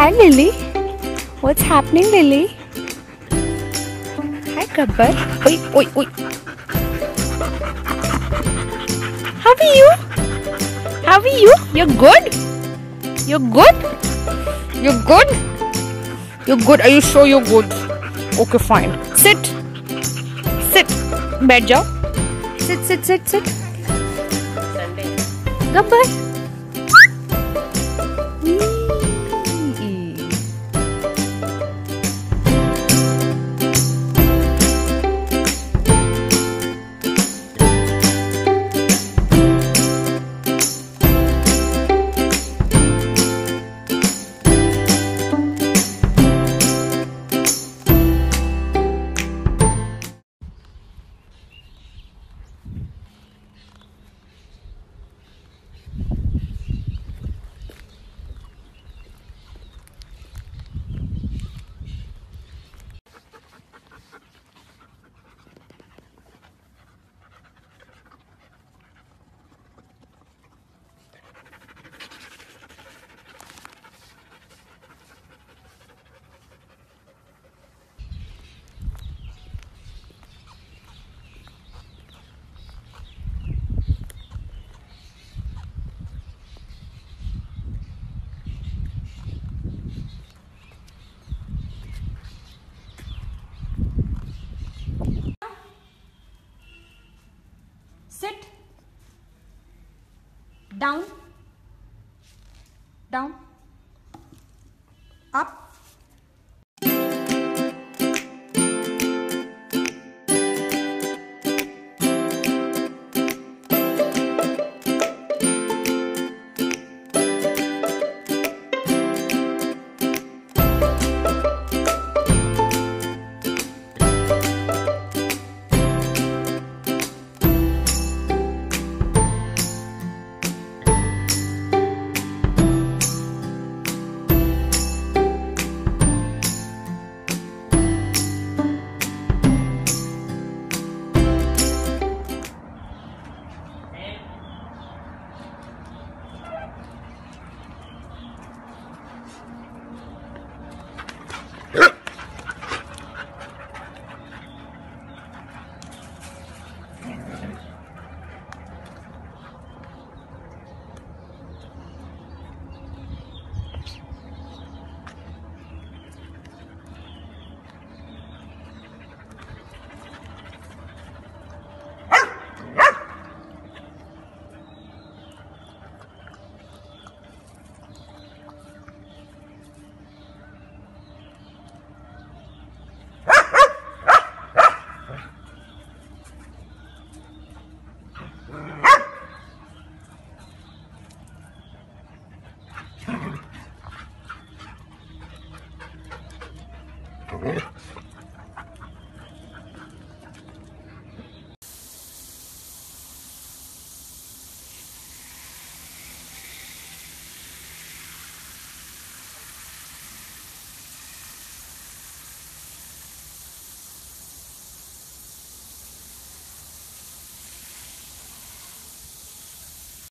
Hi Lily. What's happening Lily? Hi Gabbar. Oi, oi, oi. How are you? How are you? You're good? You're good? You're good? You're good. Are you sure you're good? Okay, fine. Sit. Sit. Bed job. Sit, sit, sit, sit. Sunday. Gabbar. Down. Down favor.